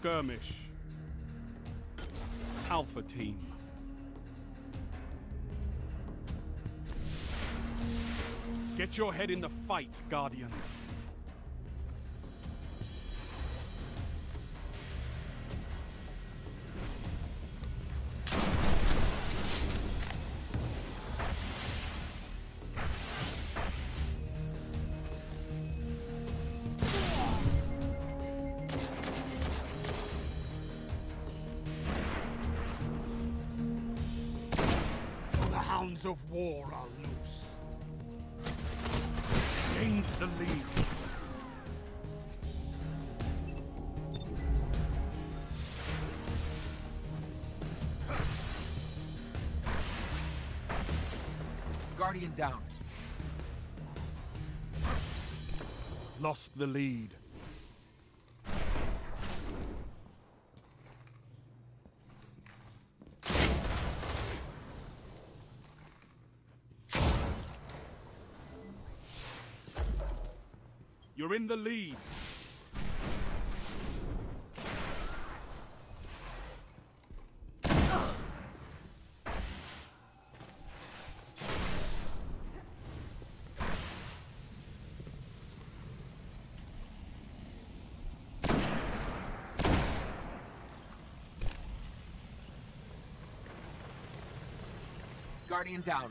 skirmish. Alpha Team. Get your head in the fight, Guardians. Hounds of war are loose. Gained the lead. Guardian down. Lost the lead. You're in the lead. Guardian down.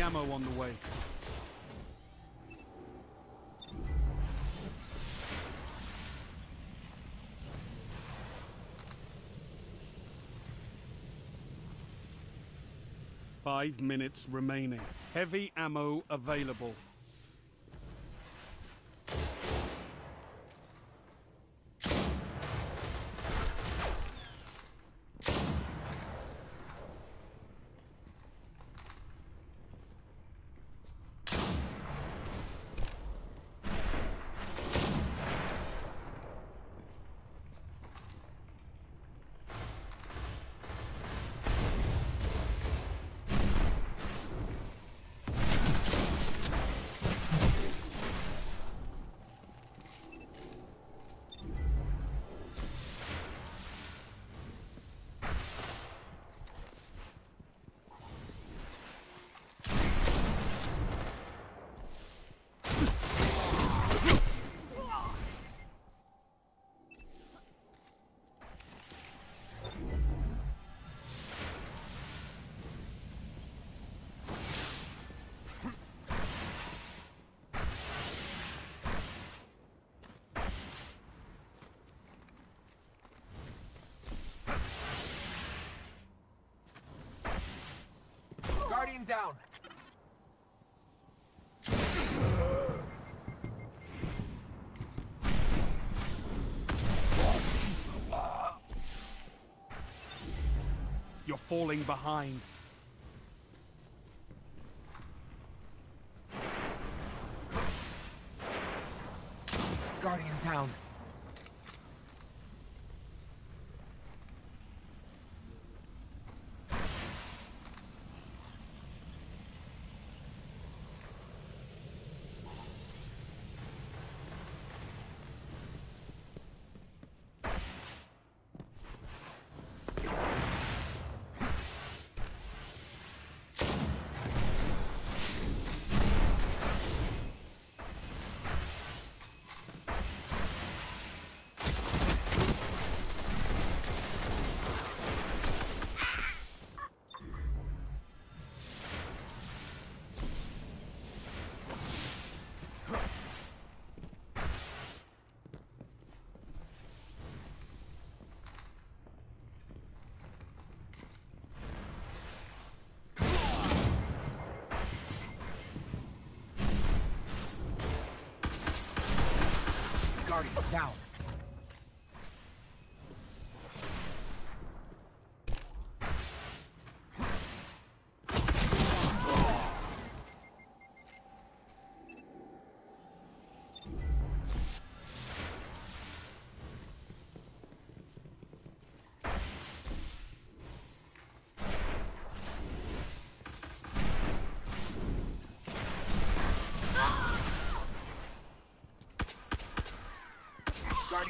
Ammo on the way. Five minutes remaining. Heavy ammo available. Down. You're falling behind. Guardian down. Down.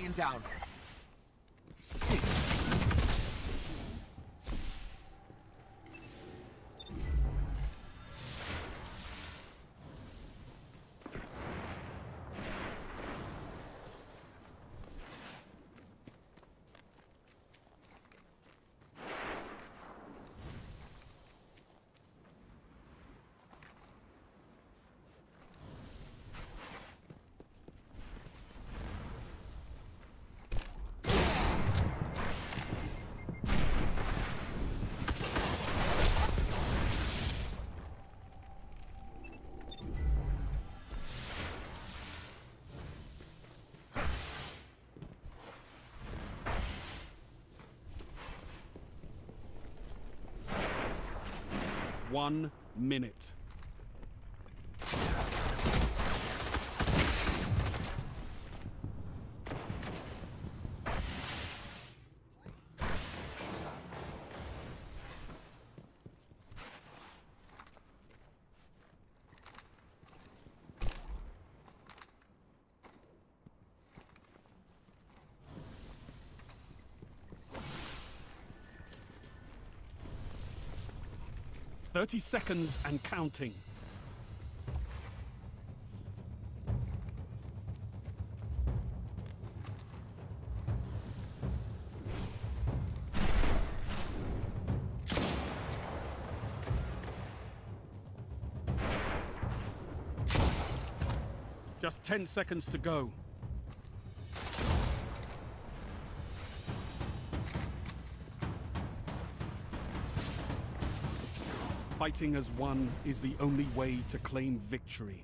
Guardian down. One minute. Thirty seconds and counting. Just 10 seconds to go. Fighting as one is the only way to claim victory.